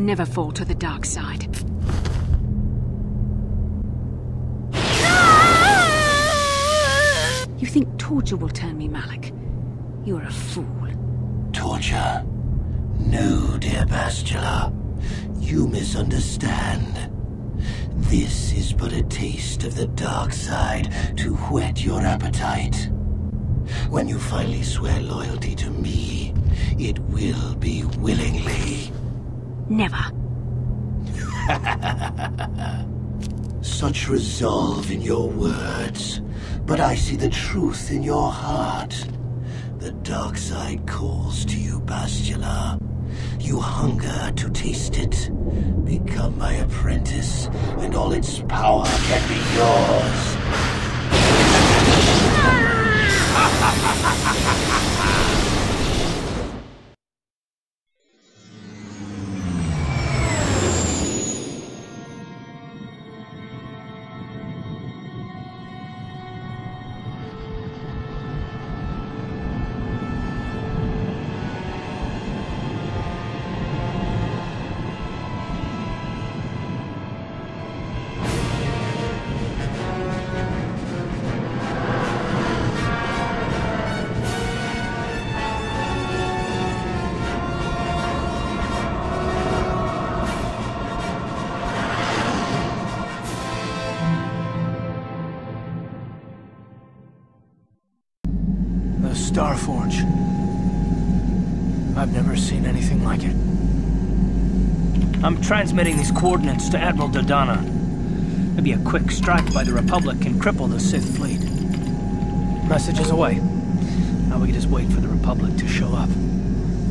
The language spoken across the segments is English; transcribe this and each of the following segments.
never fall to the dark side. You think torture will turn me, Malak? You're a fool. Torture? No, dear Bastila. You misunderstand. This is but a taste of the dark side to whet your appetite. When you finally swear loyalty to me, it will be willingly. Never. Such resolve in your words, but I see the truth in your heart. The dark side calls to you, Bastila. You hunger to taste it. Become my apprentice, and all its power can be yours. transmitting these coordinates to Admiral Dodonna. Maybe a quick strike by the Republic can cripple the Sith fleet. Message is away. Now we can just wait for the Republic to show up.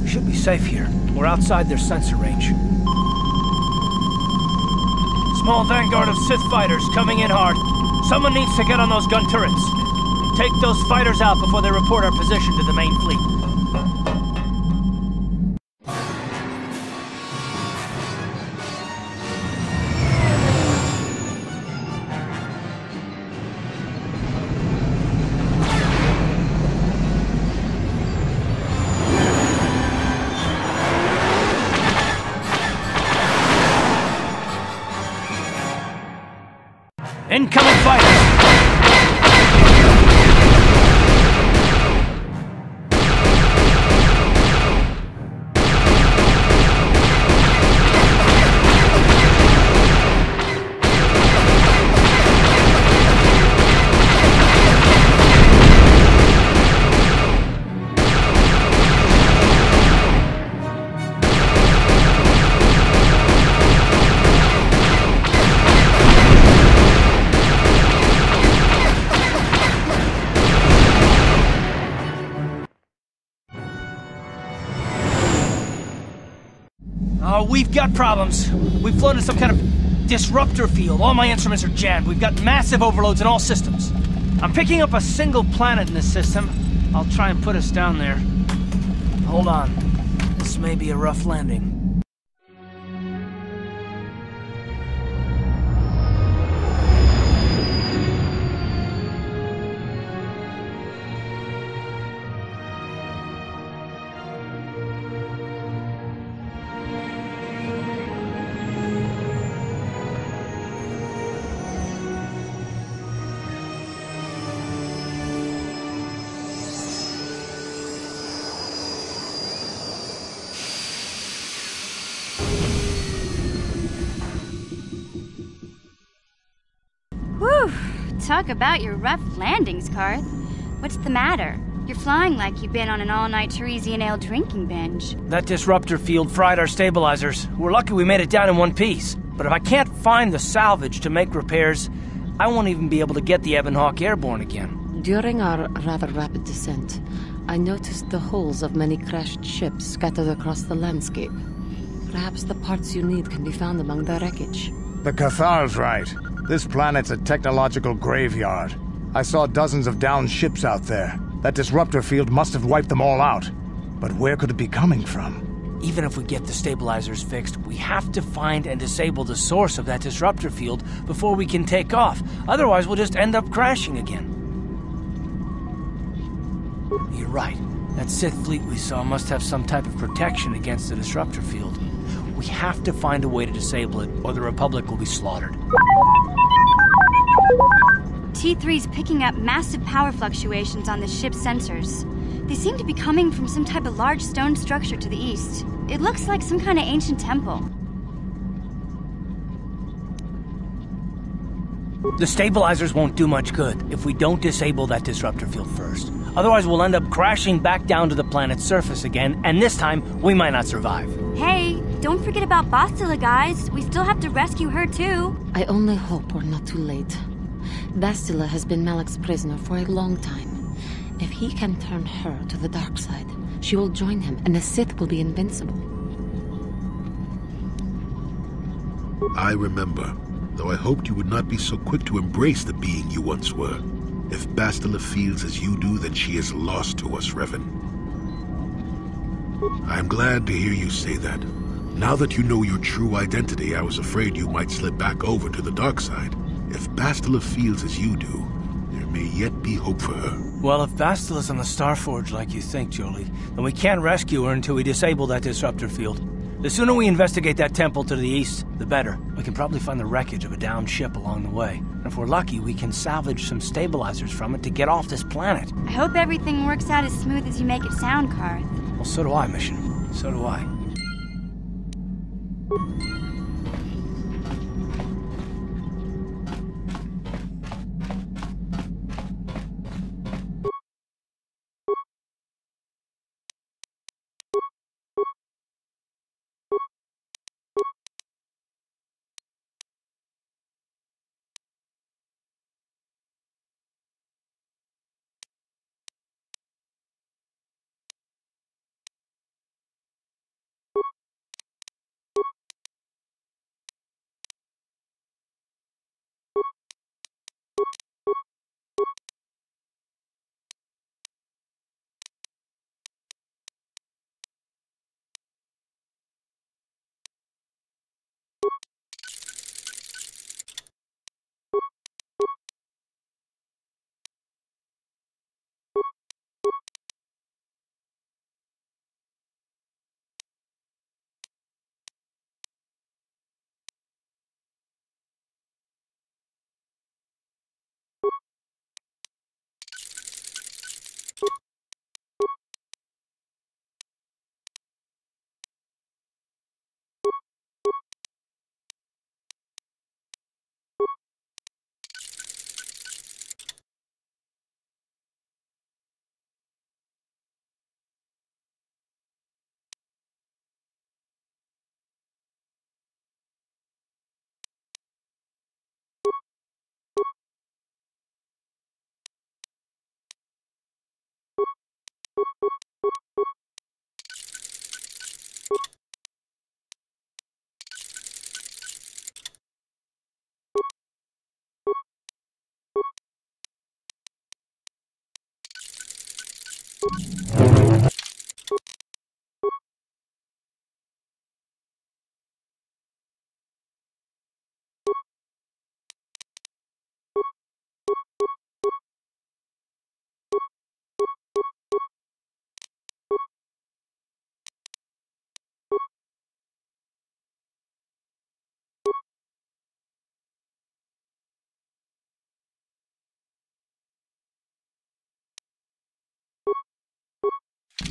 We should be safe here. We're outside their sensor range. Small vanguard of Sith fighters coming in hard. Someone needs to get on those gun turrets. Take those fighters out before they report our position to the main fleet. We've got problems. We've flown some kind of disruptor field. All my instruments are jammed. We've got massive overloads in all systems. I'm picking up a single planet in this system. I'll try and put us down there. Hold on. This may be a rough landing. Talk about your rough landings, Carth. What's the matter? You're flying like you've been on an all-night Tarisian ale drinking binge. That disruptor field fried our stabilizers. We're lucky we made it down in one piece. But if I can't find the salvage to make repairs, I won't even be able to get the Ebon Hawk airborne again. During our rather rapid descent, I noticed the hulls of many crashed ships scattered across the landscape. Perhaps the parts you need can be found among the wreckage. The Cathar's right. This planet's a technological graveyard. I saw dozens of downed ships out there. That disruptor field must have wiped them all out. But where could it be coming from? Even if we get the stabilizers fixed, we have to find and disable the source of that disruptor field before we can take off. Otherwise, we'll just end up crashing again. You're right. That Sith fleet we saw must have some type of protection against the disruptor field. We have to find a way to disable it, or the Republic will be slaughtered. T3's picking up massive power fluctuations on the ship's sensors. They seem to be coming from some type of large stone structure to the east. It looks like some kind of ancient temple. The stabilizers won't do much good if we don't disable that disruptor field first. Otherwise, we'll end up crashing back down to the planet's surface again, and this time, we might not survive. Hey, don't forget about Bastila, guys. We still have to rescue her, too. I only hope we're not too late. Bastila has been Malak's prisoner for a long time. If he can turn her to the dark side, she will join him, and the Sith will be invincible. I remember, though I hoped you would not be so quick to embrace the being you once were. If Bastila feels as you do, then she is lost to us, Revan. I'm glad to hear you say that. Now that you know your true identity, I was afraid you might slip back over to the dark side. If Bastila feels as you do, there may yet be hope for her. Well, if Bastila's on the Starforge like you think, Jolee, then we can't rescue her until we disable that disruptor field. The sooner we investigate that temple to the east, the better. We can probably find the wreckage of a downed ship along the way. And if we're lucky, we can salvage some stabilizers from it to get off this planet. I hope everything works out as smooth as you make it sound, Carth. Well, so do I, Mission. So do I.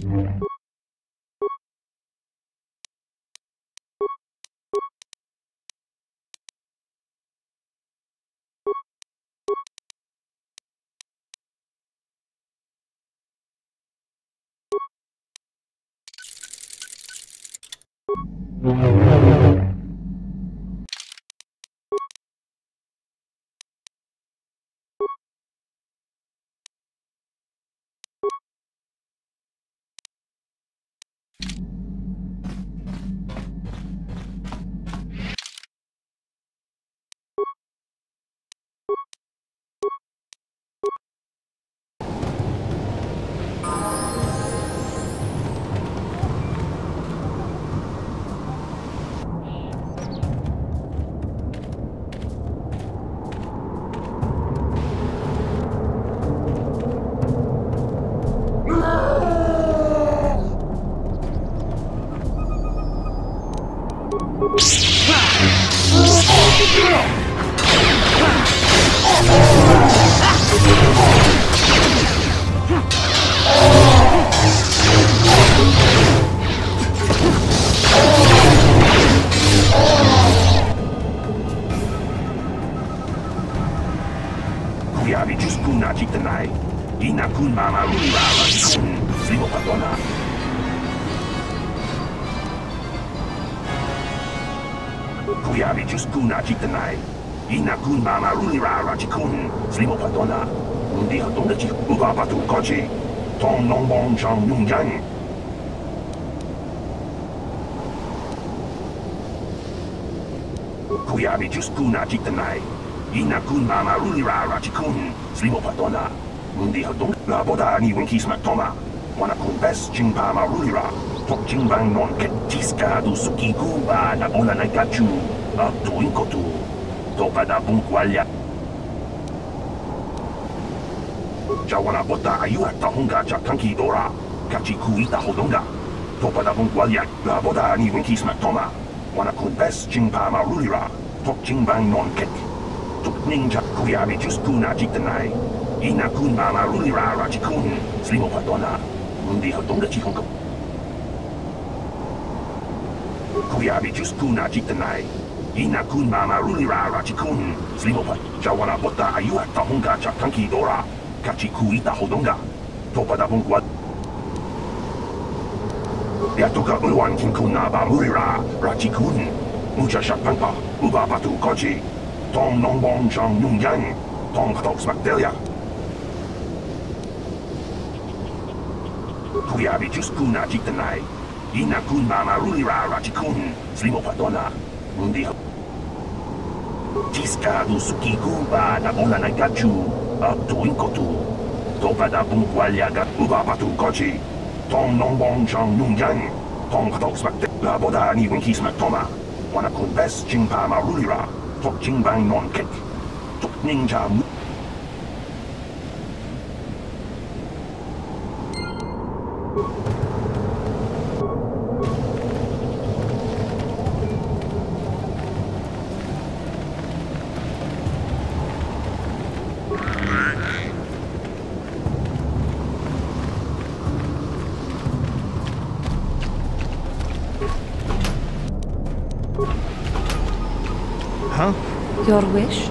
Wow. 上用针。古亚米就是古纳吉的奶，伊那古妈妈鲁尼拉拉吉坤，所以莫怕多纳。问题很多，拉波达尼问题是蛮多嘛。我那古巴斯金巴马鲁尼拉，托金巴农克吉斯卡杜苏吉古巴那波拉奈加丘，阿图因古图，托巴达布古阿亚。Jawa Nabota Ayuata Hunga Cakangki Dora, kajikuita hodonga Topadabung Kualiak, Rabodaani Bengkisme Tonga, Wana Kun Ves, Cing Pama Rulira, Tok Cing Bang Nongkek, Tok Ning Cak Kuiabi Juskuna jitenai. Ina Kun Mama Rulira raji Kuning, Selimopha Dona, Rundi hodonga Cikungkung, Kuiabi Juskuna Ciktenai, Ina Kun Mama Rulira Raci Kuning, Selimopha, Jawa Nabota Ayuata Hunga Cakangki Dora. Kachikui tak hodong dah. Topa dah pun kuat. Ya tu ya, kau uang kinku na ba murira, raci kun. Mujah ubah patu koji. tom nong bong chong nung yang, tong katok smak delia. Kuya bijus na jik tenai. Ina kun ma ma rulira, raci kun. Patona, mundi hap. Jiska du suki kun ba na bola. A tuinko tu. Topa da bungkwalya ga uba patu koji. Tong nong bong chang nung yang. Tong katok smakde. La boda ni winki smak toma. Wana kun bes ching pa ma rura. Tok ching bang non kek. Tok ninja mu. norueguês?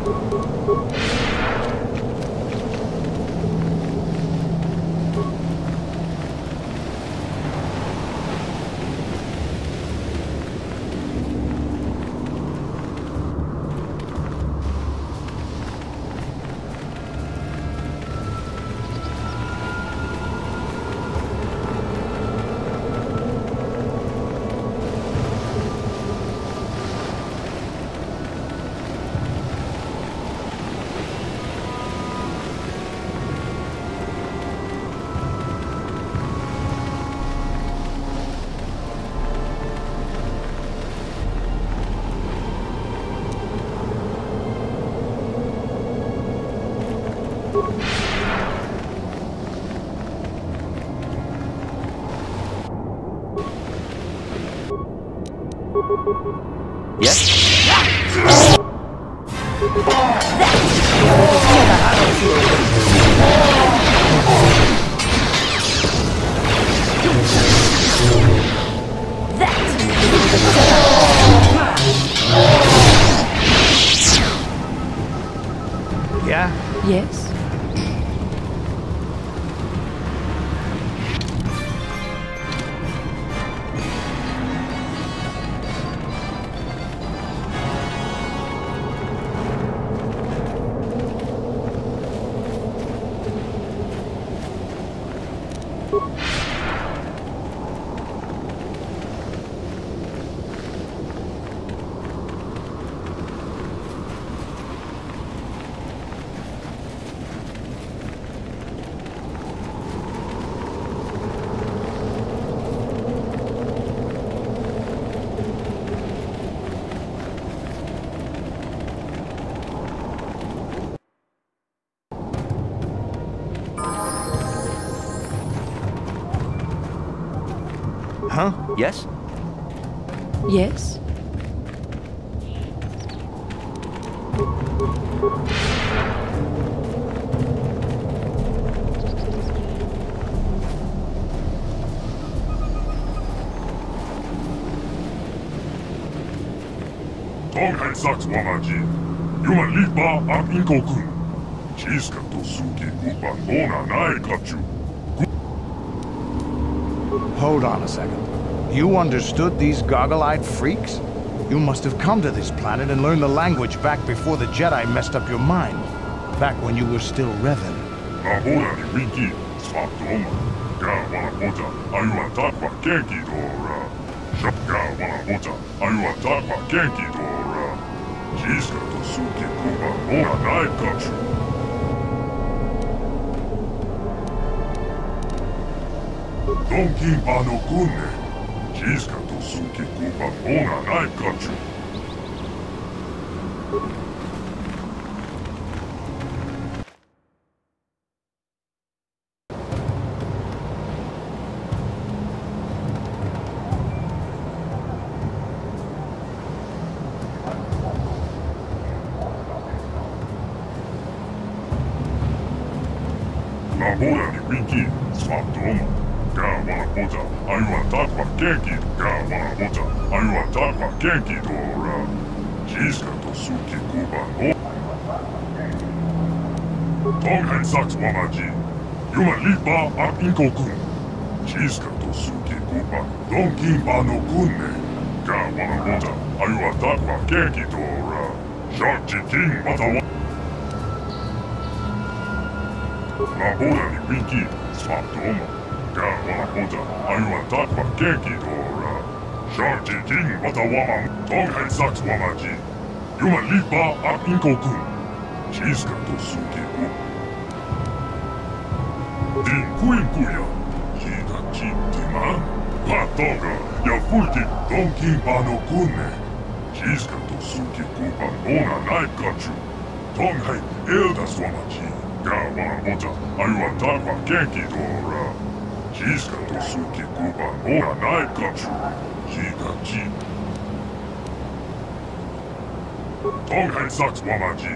Yes? Yes? Tolkainsatsu Wamaji, Yuma Lipa and Inkokun. Chiska Tosuki Upa Nona Nai Kachu. Hold on a second. You understood these goggle-eyed freaks? You must have come to this planet and learned the language back before the Jedi messed up your mind. Back when you were still Revan. Ahora, ayua takwa ayua takwa. Jiska kuba ora nai kachu. Donkin ゆはタクワケンキドー ラシャッガーワナボタあゆはタクワケンキドーラジースカとスケコバモナないかちゅ Don Kimpa no kunne. Jiska to suke kupa mona nai kachu. Labora ni Winky, swap doma. Gā wana bota, aiwa takwa kenki, gā wana bota, Kää olla muuta aivan takva kekidoora. Shanti king watawaman tongai saks wamaki. Juman lipa ak inkoku. Chiska tosuki u. Din kuinkuja. Hiita chittiman. Patonga ja fulki tonkin pano kunne. Chiska tosuki kupa mona naikatsu. Tongai eldas wamaki. Kää vaan muuta aivan takva kekidoora. Хижка до суки губа, ора најкачу, хига джин. Тонхај сакс мамаджи,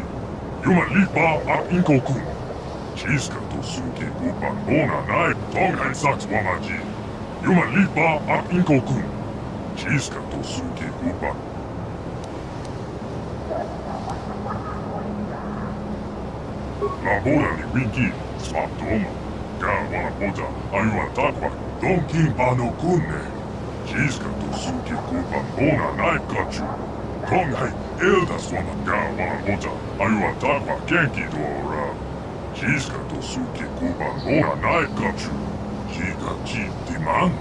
јума липа а инкоку. Хижка до суки губа, ора нај, тонхај сакс мамаджи, јума липа а инкоку. Хижка до суки губа, ラボーラにウィキ、スパッとオマ。Marapocha, Ayuatacuac, Donkin Panocune, Chisca Tusuki Cupambona Naikachu, Tongai Eldas Wamaka Marapocha, Ayuatacuac Kenki Dora, Chisca Tusuki Cupambona Naikachu, Chica Chitiman,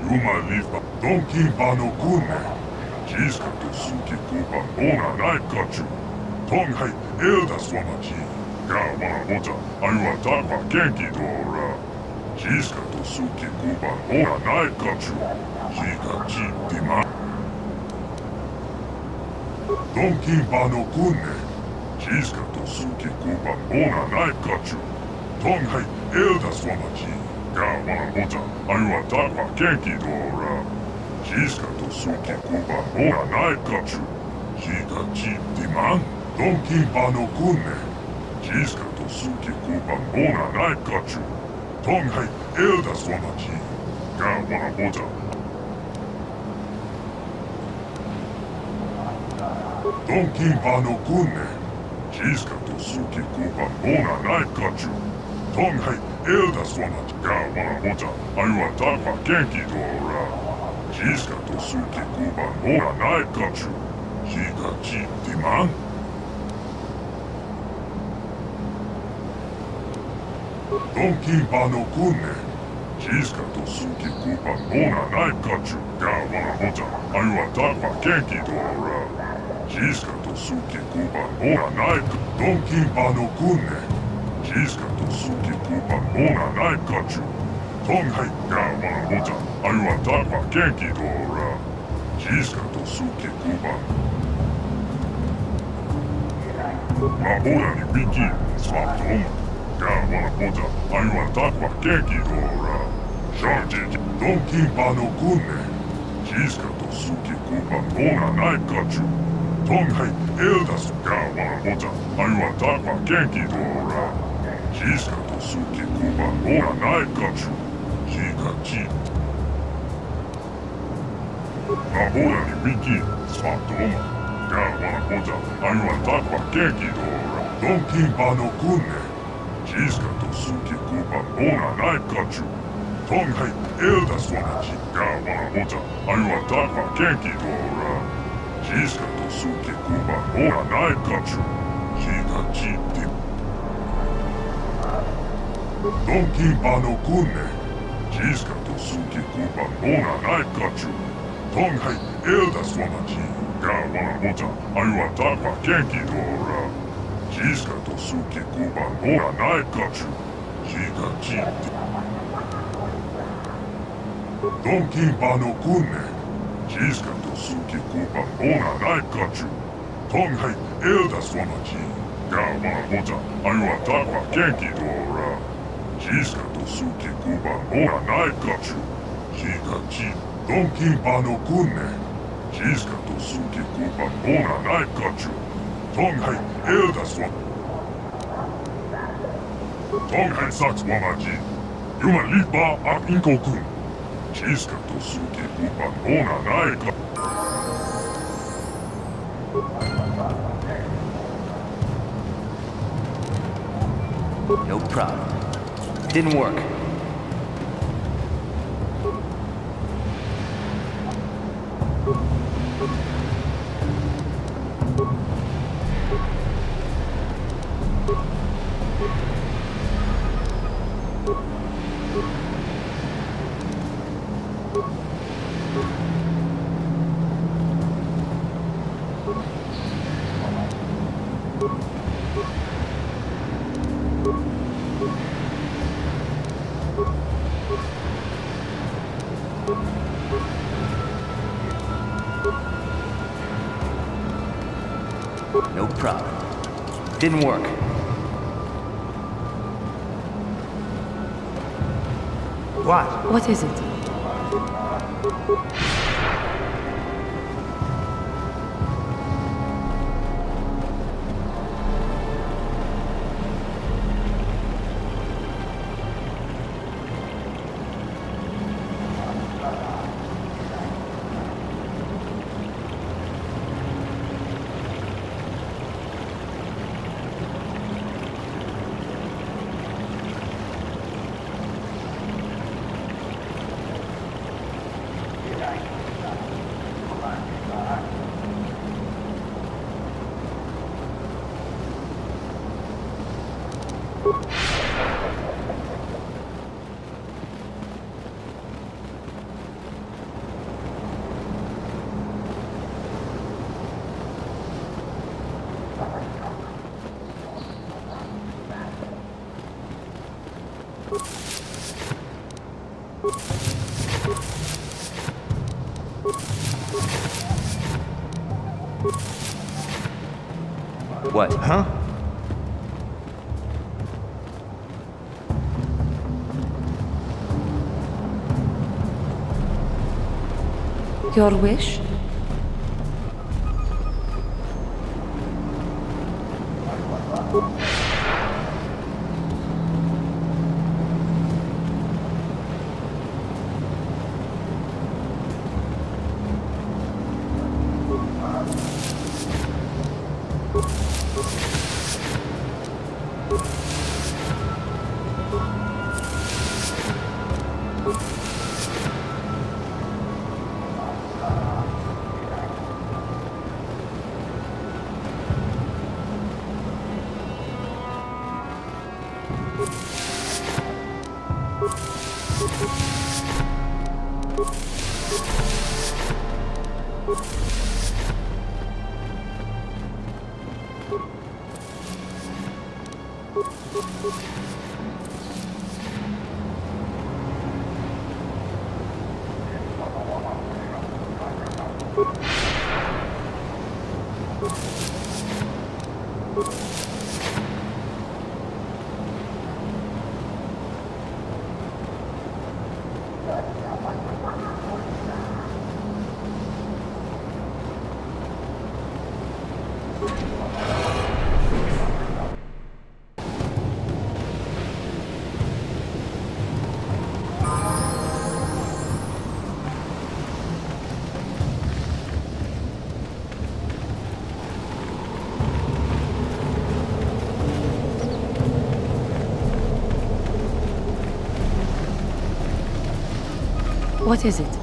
Yuma Lifa Donkin Panocune, Chisca Tusuki Cupambona Naikachu, Tongai Eldas Wamaki, が、まあ、もちゃん、あゆはたば、元気どら。Cisca Tosuki Cuba Hora Nai Katsu Hikachi Dima Donkin Bano Kunne Cisca Tosuki Cuba Hora Nai Katsu Tonghai Elda Swamachi Gawa Mota Ayua Takwa Kenki Dora Cisca Tosuki Cuba Hora Nai Katsu Hikachi Dima Donkin Bano Kunne Cisca Tosuki Cuba Hora Nai Katsu 本来エルダスワの地がワナボザドンキンパの訓練チースカとスーキコパボナナイカチュ本来エルダスワの地がワナボザアユアタクは元気とおらチースカとスキコパボナナイカチュヒガチディマンドンキーパーの訓練シスカとスキクパノナナイカチュガーバラホタアユアタパケンキドラシスカとスキクパノナナイカーパーの訓練シスカとスキクパノナナイカチュトンハイガーラホタアユアタパケンキドラシスカとスキクパマ alguna cosa. Hay un ataque aquí ahora. Charge Don Kimba no Kune. Chiska Tosuki Kuba Mona Naikachu. Tonhai Eldas Kawana Bota. Hay un ataque aquí ahora. Chiska Tosuki Kuba Mona Naikachu. Chica Chi. Ahora de Wiki, Svatoma. Kawana Bota. Hay un ataque aquí ahora. Don Kimba no Kune. Izgatos, que Kubabona Naikachu. Tonghai, Eldaswanaki, Kawaramota, Ayuataka Kenki Dora. Izgatos, que Kubabona Naikachu. Hidachi Tim. Donkin Panokune. Izgatos, que Kubabona Naikachu. Tonghai, Eldaswanaki, Kawaramota, Ayuataka Kenki Dora. Izgatos, 初期交番ほらないかちゅ気が利いてドンキンバの訓練ジースカとスキ交番ほらないかちゅトンハイエルダスワマキガーマーボタあいはタクは元気ドラジースカとスキ交番ほらないかちゅ気が利いてドンキンバの訓練ジースカとスキ交番ほらないかちゅトンハイエルダスワマキ Wamaji. Lipa Inkokun. To suki kupan ona naika. No problem. Didn't work. Didn't work. What? What is it? What? Huh? Your wish? What is it?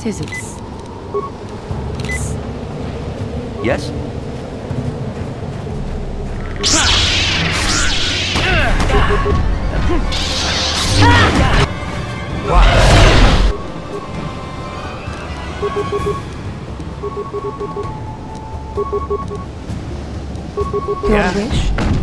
What is it? Yes? Your wish?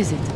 Is it?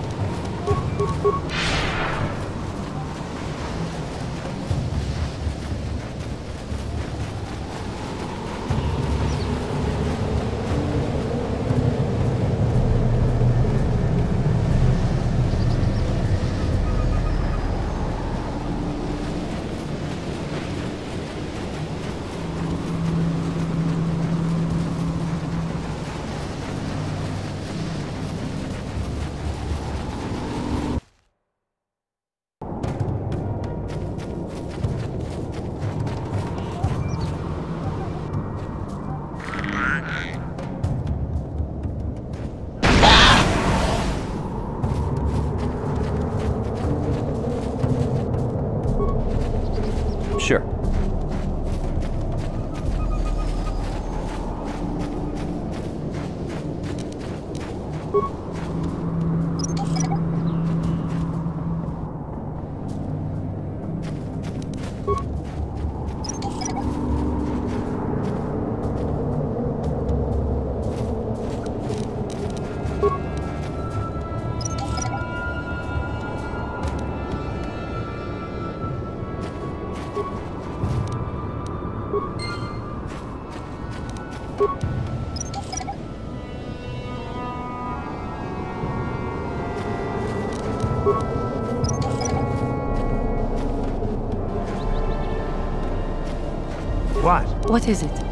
What? Is it?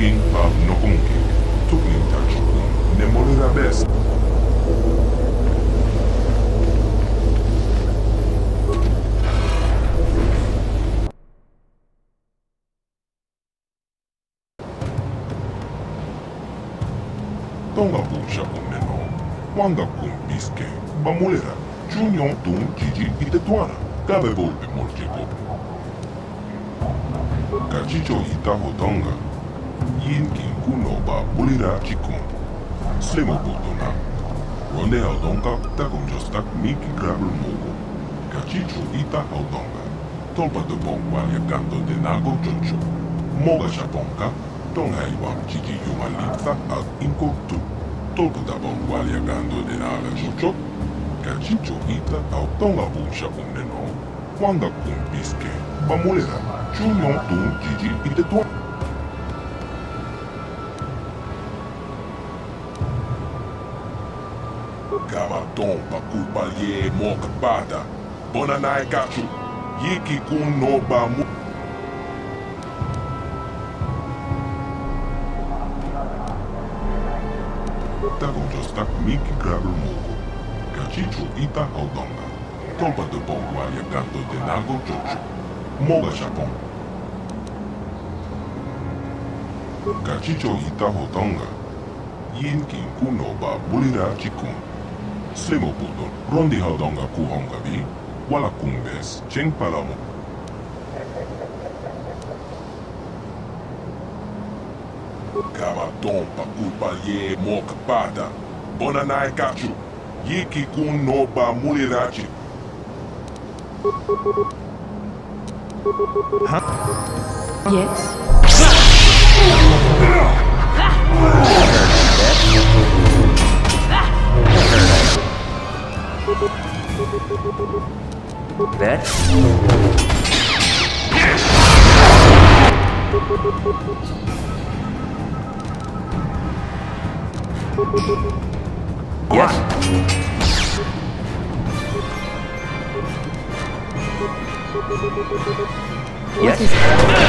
quem fala. 지금 세모보도나 원해오던가 따공저스닥 미기그랍을 모고 같이 죽이다 하던가 돌파도 봉과 약간도 대나고 저쪽 뭐가 샤봉가 동해와 지지 유말리타 악 인코투 돌파다 봉과 약간도 대나가 저쪽 같이 죽이다 하던가 봉샤 없네노 quando a cumpis que, vamos ler, chulhão tum, didi e de tua. tompa kupalye moka pada bona nai kaku yiki kun no ba mu Tago jostak miki grabu mogo kachichu ita aldonga tompa de bongo alia gato de nago chocho moga japon kachicho ita hodonga yin kin kuno ba bulira chikun Slimo Budon, Rondi Hodonga Kuhonga Bi, Wala Kumbes, Cheng Palamo. Gabaton Pakupa Ye Mokbada, Bonanai Kachu, Yiki Kun no Ba Mulirachi. Yes? Bet? Yes. What Yes.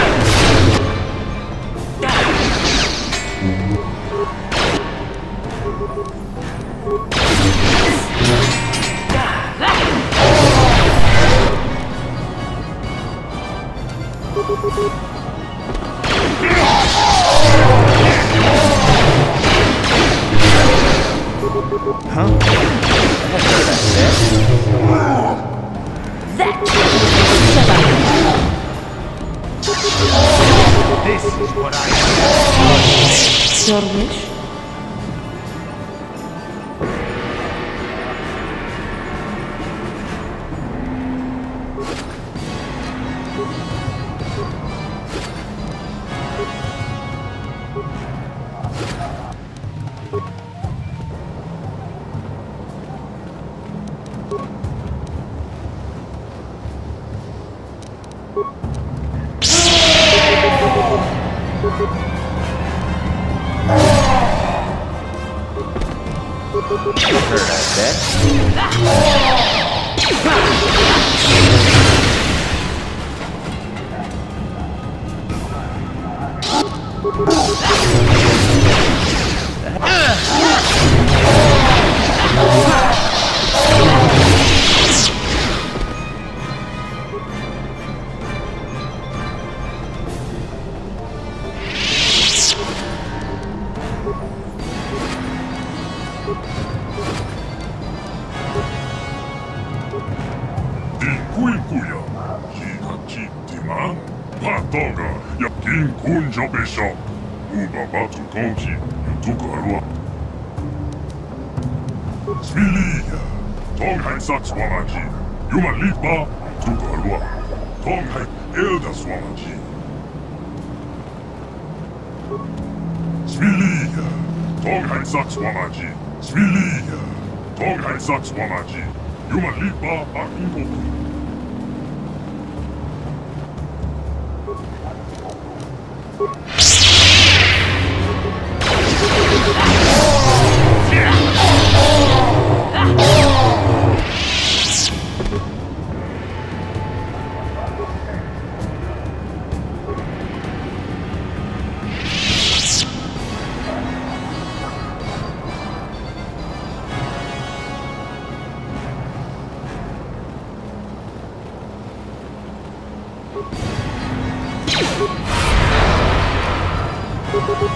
Oh!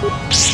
Oops.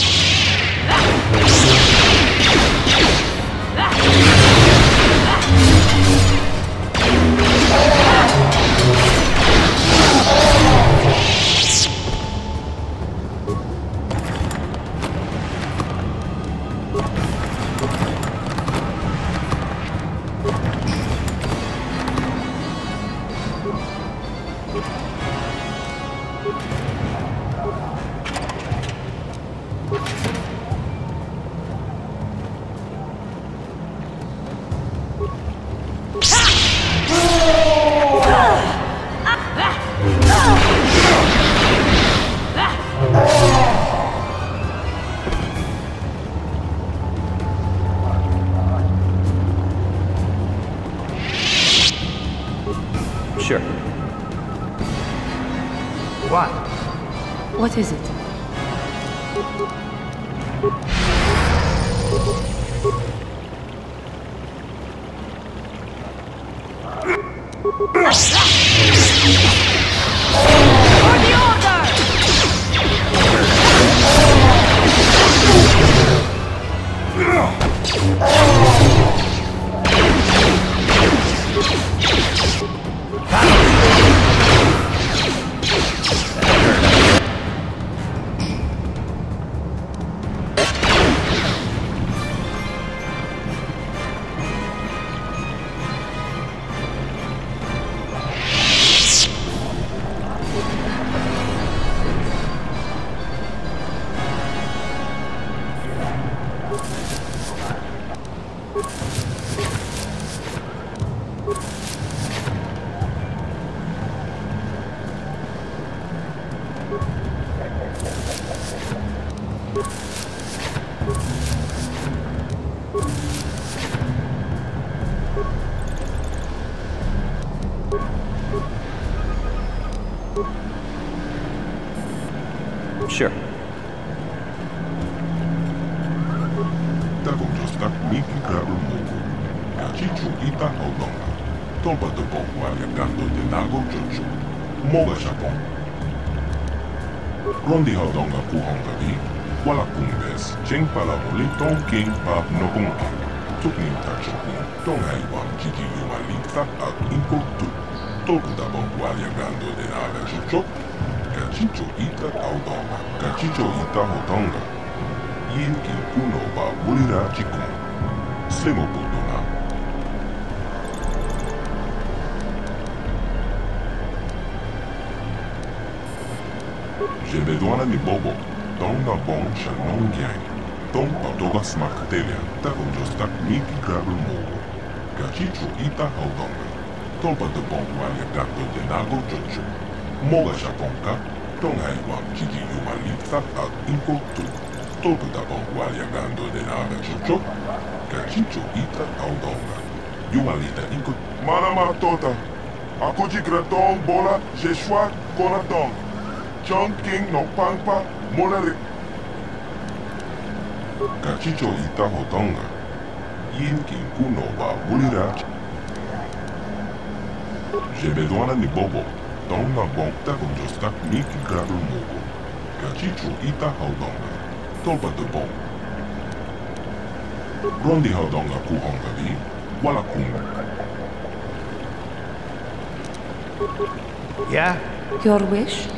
Basmaktelia tarunjosta mikikarumou. Gachichu ita haudonga. Tolpa de bongo alegato de nago jojo. Mola japonka. Tongaigua chigiyu malitza ad inkotu. Tolpa da bongo alegando de naga jojo. Gachichu ita haudonga. Yumalita inkotu. Manama tota. Akuji graton bola jeshua konaton. Chong king no pangpa. Mola Kachichoita hotonga. Yin kinkuno wa bulirach. Jebedoana ni bobo. Tonna bonkta con ni kikadu mugo. Kachichoita hotonga. Tolpa de bom. Rondi hotonga kuhonga. Wala kunga. Yeah? Your wish?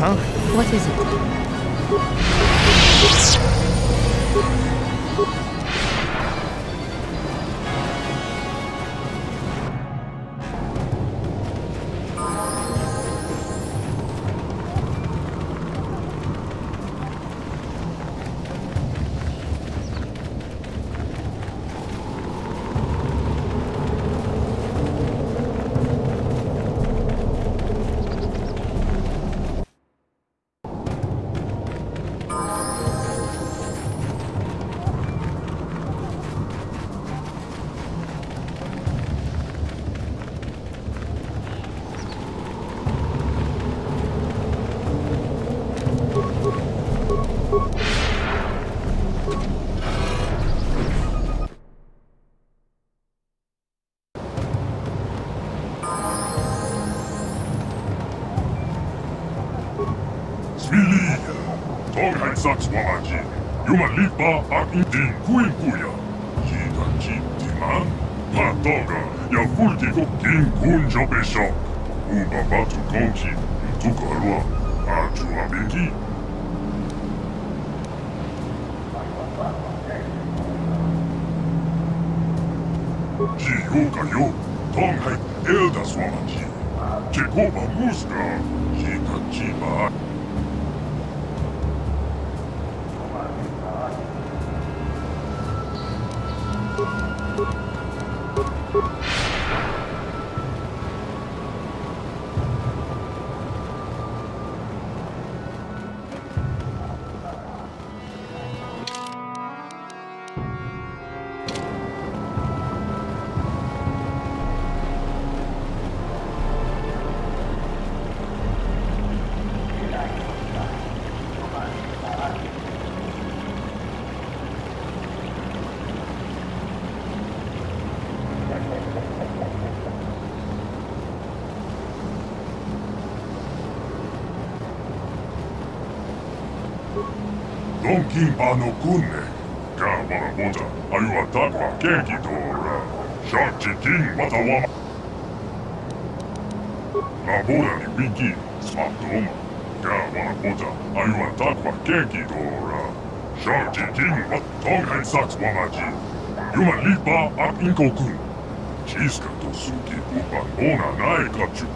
Huh? What is it? sakswahaji. Yumalipa ang inding kuinkuya. Hina ki diman? Patoga, ya fulki ko kinkun jopesok. Ubabatu konki, tukarwa, atu abiki. 自由がよ、当該エルダスワマジ、チェコバムスガー。Kimpanokune, Kamarabota, Ayuatakwa, Kenkitora, Shachikin, batawa. Labora ni piki, Smatoma, Kamarabota, Ayuatakwa, Kenkitora, Shachikin, Matonga, Satswamaji, Yuma Lipa, Akinkokun, Chiska to Suki, Upa, Ona, Naikachu.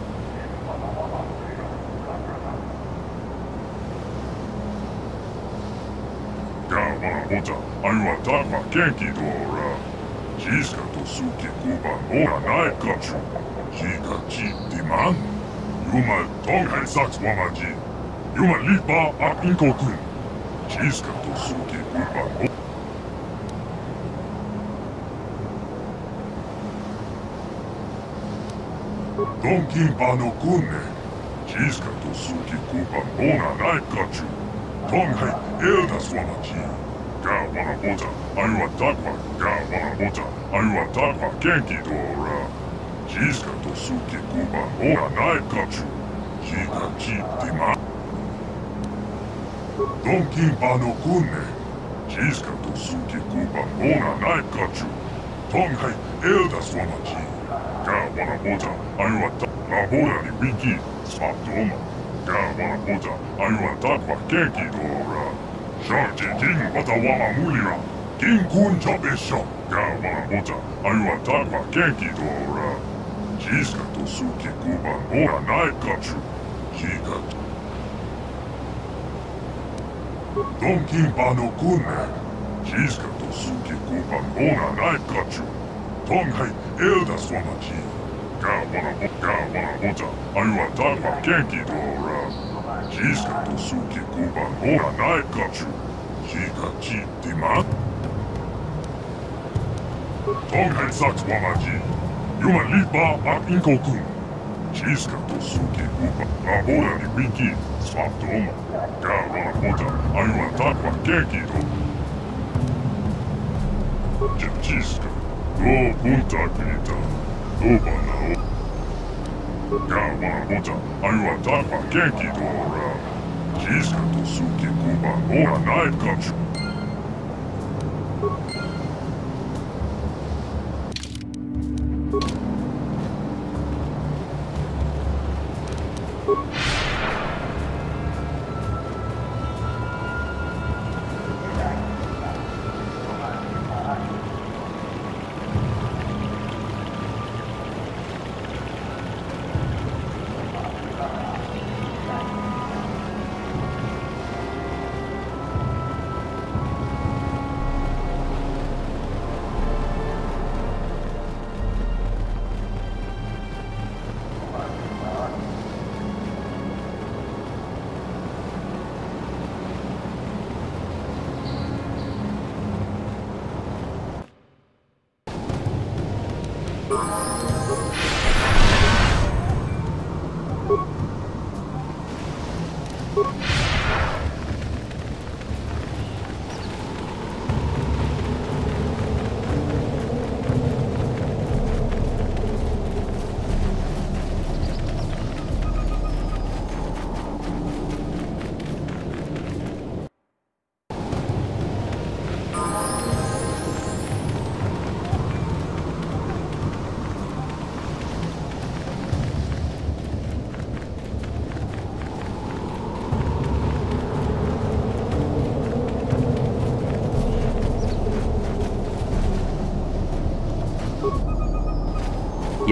元気どおらじいさとすきこばのがないかちゅじいがちてまんゆまとんはいさつわまじゆまりばあいこくんじいさとすきこばの Tonkin pano kunne. Siiskatu suki kupa mona naikkachu. Tonghai elta suomaksi. Kää varo Ayuataqua, Gawamota, Ayuataqua, Kenki Dora. Jizka Tosuki Kuba, Ora Nai Kachu, Jika Chitima. Donkin Bano Kunne, Jizka Tosuki Kuba, Ora Nai Kachu, Tongai Elda Swamachi, Gawamota, Ayuataqua, Labora ni Wiki, Svatoma, Gawamota, Ayuataqua, Kenki Dora. Sharji Jin Watawama Mulira. Ingun Jabesha, Galma Mota, Ayuatama Kenki Dora, Jizka Tosuki Kuba, Ora Nai Kachu, Jiga. Donkin Pano Kunne, Jizka Tosuki Kuba, Ora Nai Kachu, Tonghai Elda Swamachi, Galma Galma Mota, Ayuatama Kenki Dora, Jizka Tosuki Kuba, Ora Nai Kachu, Jiga Chi Dima. Wamaji. Yuma lipa ak inkokun. Jiska to suki kuba. Labora ni pinki. Swaptoma. Ga wana bota. Ayua takwa kenki do. Jiska. Do punta pita. Do bana o. Ga wana bota. Ayua takwa kenki dora. Jiska to suki kuba ora nae kachu.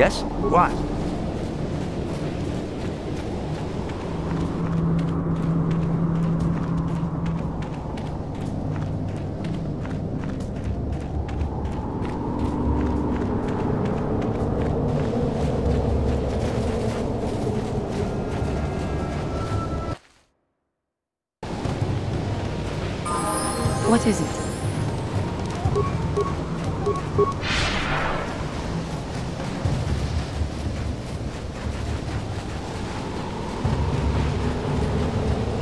días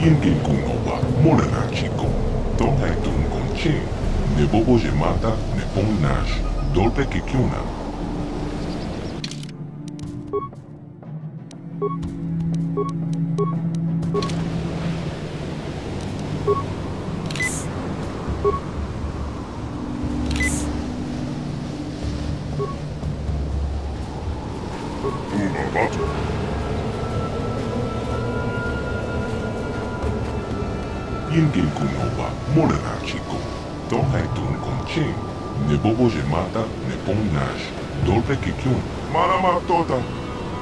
Yenge Kunova, Morena Chico, Tongai Tun Conche, Nebobo Gemata, Nepong Nash, Dolpe Kikuna. thank you Dolpe kikyun. Manama tota.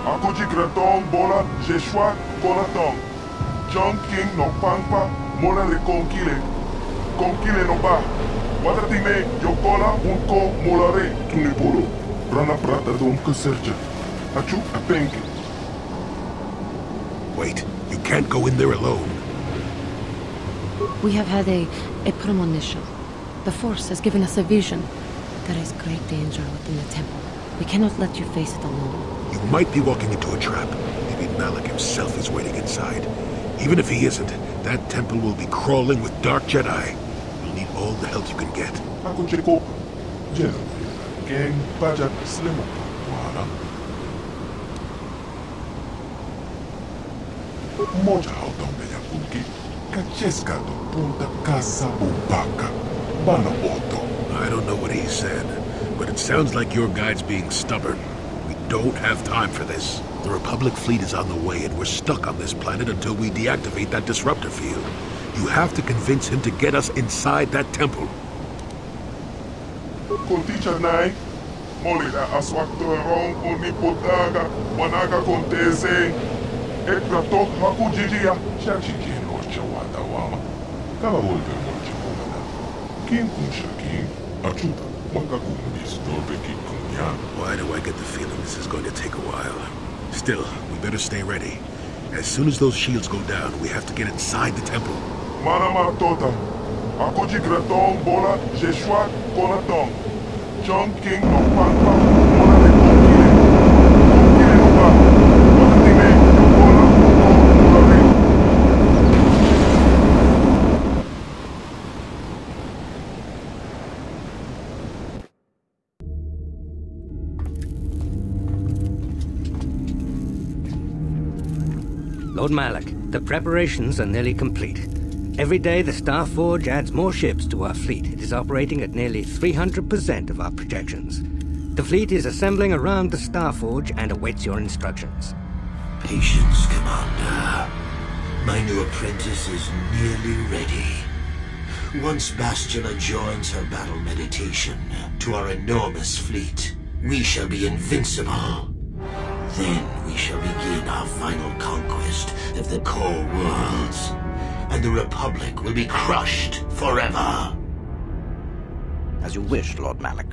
Akuji gratong bola jeshwa konatong. John King no pangpa mola le konkile. Konkile no ba. Watatime yokola unko molare tunipolo. Rana prata don kaserja. Achu apenke. Wait, you can't go in there alone. We have had a, a premonition. The Force has given us a vision. There is great danger within the temple. We cannot let you face it alone. You might be walking into a trap. Maybe Malak himself is waiting inside. Even if he isn't, that temple will be crawling with Dark Jedi. You'll need all the help you can get. Ako chiko. Jeno. Gang bajak slemo. Wala. Moja hautombe ya kuki. Kacheska do punta casa bubaka. Bana oto. I don't know what he said, but it sounds like your guide's being stubborn. We don't have time for this. The Republic fleet is on the way, and we're stuck on this planet until we deactivate that disruptor field. You have to convince him to get us inside that temple. Achuta. Why do I get the feeling this is going to take a while? Still, we better stay ready. As soon as those shields go down, we have to get inside the temple. Lord Malak, the preparations are nearly complete. Every day, the Star Forge adds more ships to our fleet. It is operating at nearly 300% of our projections. The fleet is assembling around the Star Forge and awaits your instructions. Patience, Commander. My new apprentice is nearly ready. Once Bastila joins her battle meditation to our enormous fleet, we shall be invincible. Then we shall begin our final conquest of the core worlds, and the Republic will be crushed forever. As you wish, Lord Malak.